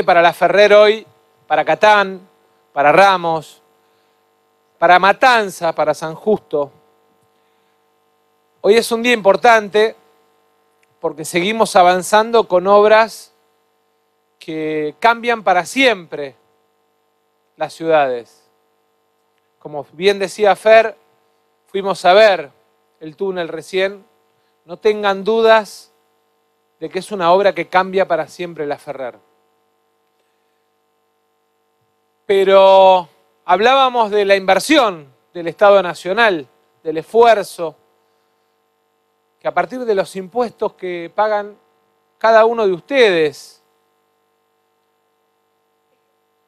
para la Ferrer hoy, para Catán, para Ramos, para Matanza, para San Justo. Hoy es un día importante porque seguimos avanzando con obras que cambian para siempre las ciudades. Como bien decía Fer, fuimos a ver el túnel recién. No tengan dudas de que es una obra que cambia para siempre la Ferrer. Pero hablábamos de la inversión del Estado Nacional, del esfuerzo, que a partir de los impuestos que pagan cada uno de ustedes,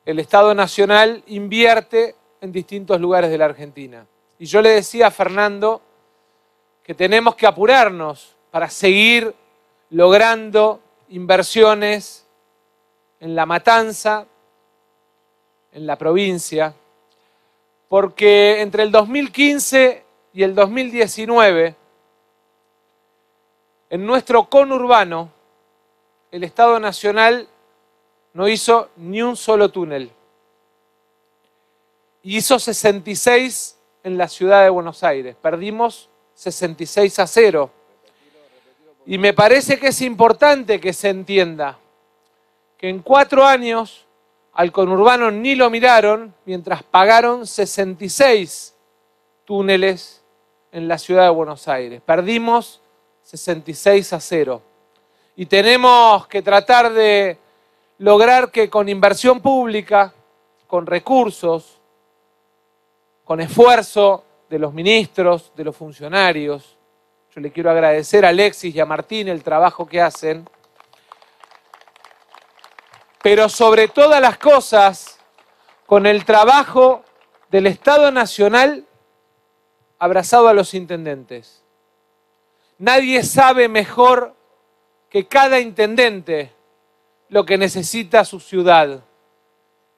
el Estado Nacional invierte en distintos lugares de la Argentina. Y yo le decía a Fernando que tenemos que apurarnos para seguir logrando inversiones en la matanza, en la provincia, porque entre el 2015 y el 2019, en nuestro conurbano, el Estado Nacional no hizo ni un solo túnel. Y hizo 66 en la ciudad de Buenos Aires. Perdimos 66 a 0. Y me parece que es importante que se entienda que en cuatro años al conurbano ni lo miraron mientras pagaron 66 túneles en la ciudad de Buenos Aires. Perdimos 66 a 0. Y tenemos que tratar de lograr que con inversión pública, con recursos, con esfuerzo de los ministros, de los funcionarios, yo le quiero agradecer a Alexis y a Martín el trabajo que hacen, pero sobre todas las cosas, con el trabajo del Estado Nacional abrazado a los intendentes. Nadie sabe mejor que cada intendente lo que necesita su ciudad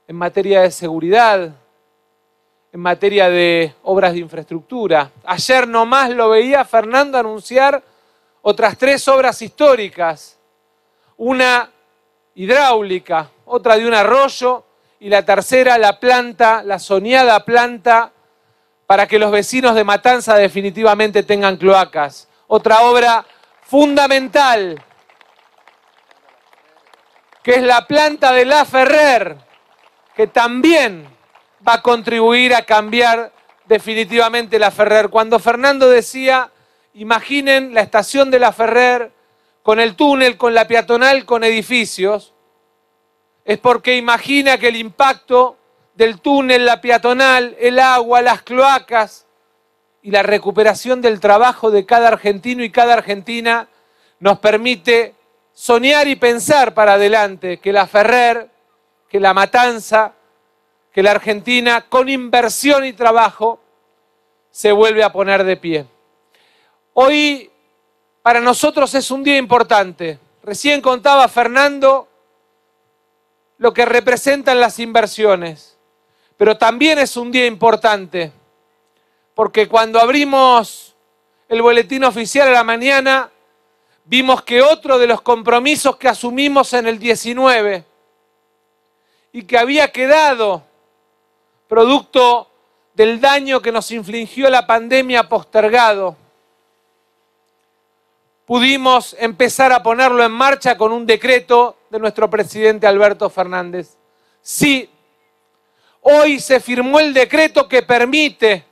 en materia de seguridad, en materia de obras de infraestructura. Ayer nomás lo veía Fernando anunciar otras tres obras históricas. Una hidráulica, otra de un arroyo y la tercera la planta, la soñada planta para que los vecinos de Matanza definitivamente tengan cloacas. Otra obra fundamental, que es la planta de La Ferrer, que también va a contribuir a cambiar definitivamente La Ferrer. Cuando Fernando decía, imaginen la estación de La Ferrer, con el túnel, con la peatonal, con edificios, es porque imagina que el impacto del túnel, la peatonal, el agua, las cloacas y la recuperación del trabajo de cada argentino y cada argentina nos permite soñar y pensar para adelante que la Ferrer, que la Matanza, que la Argentina, con inversión y trabajo, se vuelve a poner de pie. Hoy para nosotros es un día importante. Recién contaba Fernando lo que representan las inversiones, pero también es un día importante, porque cuando abrimos el boletín oficial a la mañana, vimos que otro de los compromisos que asumimos en el 19 y que había quedado producto del daño que nos infligió la pandemia postergado, pudimos empezar a ponerlo en marcha con un decreto de nuestro presidente Alberto Fernández. Sí, hoy se firmó el decreto que permite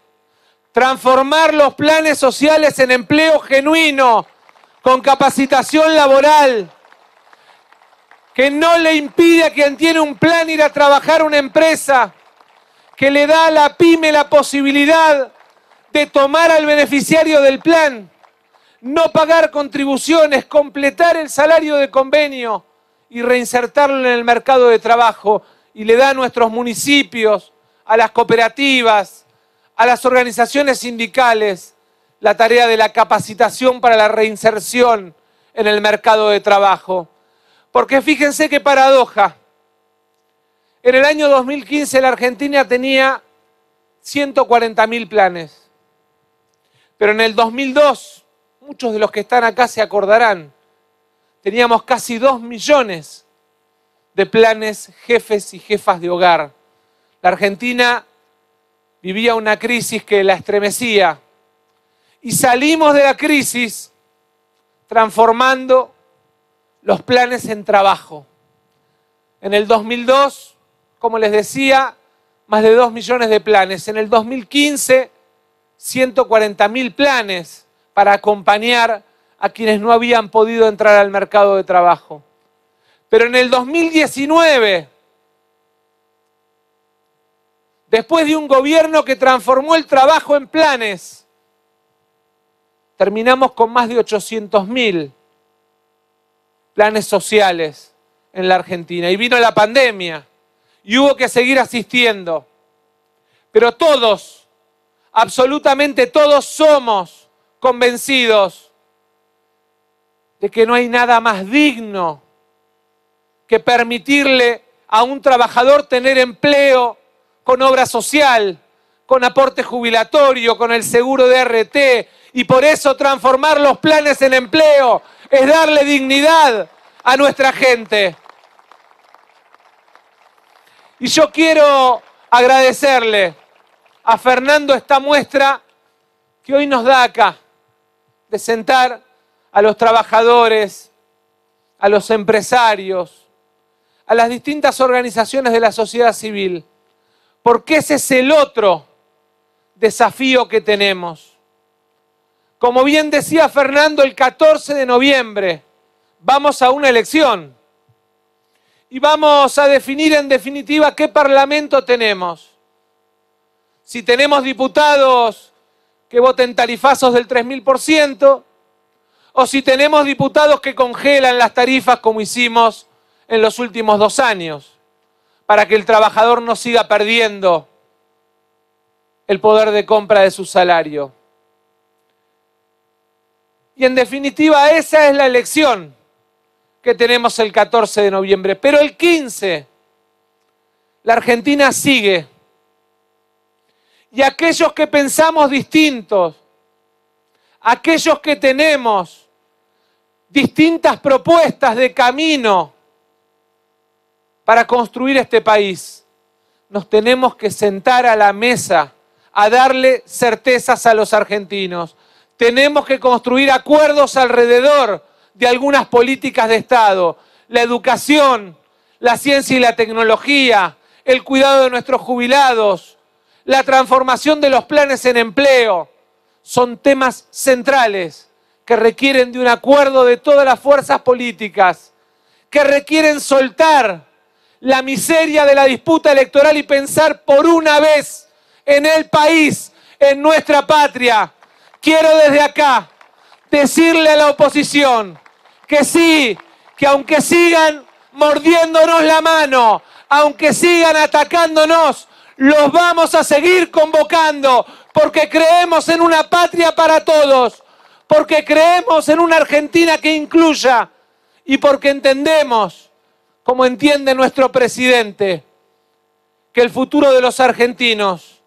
transformar los planes sociales en empleo genuino, con capacitación laboral, que no le impide a quien tiene un plan ir a trabajar a una empresa, que le da a la pyme la posibilidad de tomar al beneficiario del plan no pagar contribuciones, completar el salario de convenio y reinsertarlo en el mercado de trabajo y le da a nuestros municipios, a las cooperativas, a las organizaciones sindicales la tarea de la capacitación para la reinserción en el mercado de trabajo. Porque fíjense qué paradoja. En el año 2015 la Argentina tenía 140 mil planes, pero en el 2002 muchos de los que están acá se acordarán, teníamos casi dos millones de planes jefes y jefas de hogar. La Argentina vivía una crisis que la estremecía y salimos de la crisis transformando los planes en trabajo. En el 2002, como les decía, más de 2 millones de planes. En el 2015, 140 mil planes para acompañar a quienes no habían podido entrar al mercado de trabajo. Pero en el 2019, después de un gobierno que transformó el trabajo en planes, terminamos con más de 800 mil planes sociales en la Argentina. Y vino la pandemia y hubo que seguir asistiendo. Pero todos, absolutamente todos somos convencidos de que no hay nada más digno que permitirle a un trabajador tener empleo con obra social, con aporte jubilatorio, con el seguro de RT, y por eso transformar los planes en empleo es darle dignidad a nuestra gente. Y yo quiero agradecerle a Fernando esta muestra que hoy nos da acá, de sentar a los trabajadores, a los empresarios, a las distintas organizaciones de la sociedad civil, porque ese es el otro desafío que tenemos. Como bien decía Fernando, el 14 de noviembre vamos a una elección y vamos a definir en definitiva qué parlamento tenemos. Si tenemos diputados que voten tarifazos del 3.000%, o si tenemos diputados que congelan las tarifas como hicimos en los últimos dos años, para que el trabajador no siga perdiendo el poder de compra de su salario. Y en definitiva, esa es la elección que tenemos el 14 de noviembre. Pero el 15, la Argentina sigue. Y aquellos que pensamos distintos, aquellos que tenemos distintas propuestas de camino para construir este país, nos tenemos que sentar a la mesa a darle certezas a los argentinos. Tenemos que construir acuerdos alrededor de algunas políticas de Estado, la educación, la ciencia y la tecnología, el cuidado de nuestros jubilados, la transformación de los planes en empleo, son temas centrales que requieren de un acuerdo de todas las fuerzas políticas, que requieren soltar la miseria de la disputa electoral y pensar por una vez en el país, en nuestra patria. Quiero desde acá decirle a la oposición, que sí, que aunque sigan mordiéndonos la mano, aunque sigan atacándonos, los vamos a seguir convocando porque creemos en una patria para todos, porque creemos en una Argentina que incluya y porque entendemos, como entiende nuestro presidente, que el futuro de los argentinos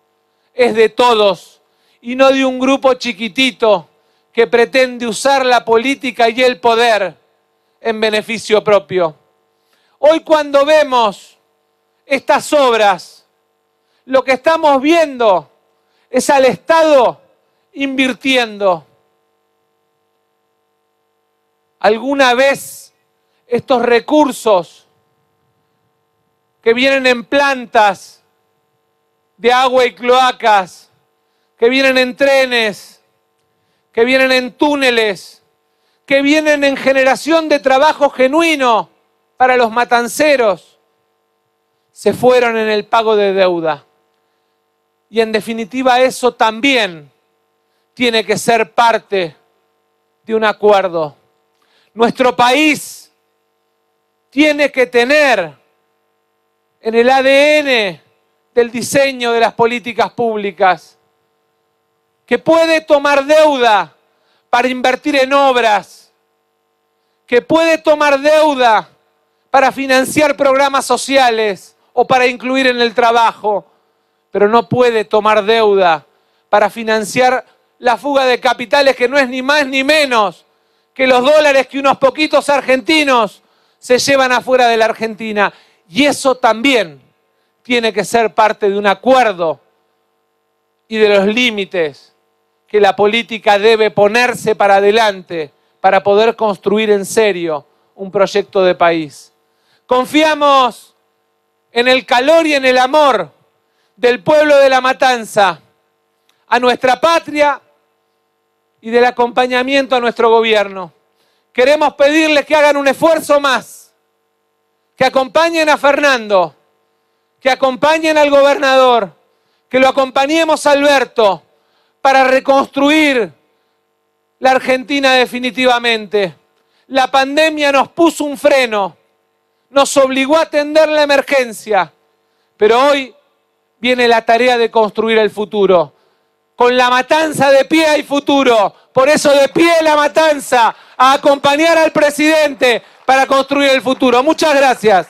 es de todos y no de un grupo chiquitito que pretende usar la política y el poder en beneficio propio. Hoy cuando vemos estas obras, lo que estamos viendo es al Estado invirtiendo. ¿Alguna vez estos recursos que vienen en plantas de agua y cloacas, que vienen en trenes, que vienen en túneles, que vienen en generación de trabajo genuino para los matanceros, se fueron en el pago de deuda. Y en definitiva eso también tiene que ser parte de un acuerdo. Nuestro país tiene que tener en el ADN del diseño de las políticas públicas que puede tomar deuda para invertir en obras, que puede tomar deuda para financiar programas sociales o para incluir en el trabajo, pero no puede tomar deuda para financiar la fuga de capitales que no es ni más ni menos que los dólares que unos poquitos argentinos se llevan afuera de la Argentina. Y eso también tiene que ser parte de un acuerdo y de los límites que la política debe ponerse para adelante para poder construir en serio un proyecto de país. Confiamos en el calor y en el amor del pueblo de la matanza a nuestra patria y del acompañamiento a nuestro gobierno. Queremos pedirles que hagan un esfuerzo más, que acompañen a Fernando, que acompañen al gobernador, que lo acompañemos a Alberto para reconstruir la Argentina definitivamente. La pandemia nos puso un freno, nos obligó a atender la emergencia, pero hoy viene la tarea de construir el futuro. Con la matanza de pie hay futuro, por eso de pie la matanza, a acompañar al presidente para construir el futuro. Muchas gracias.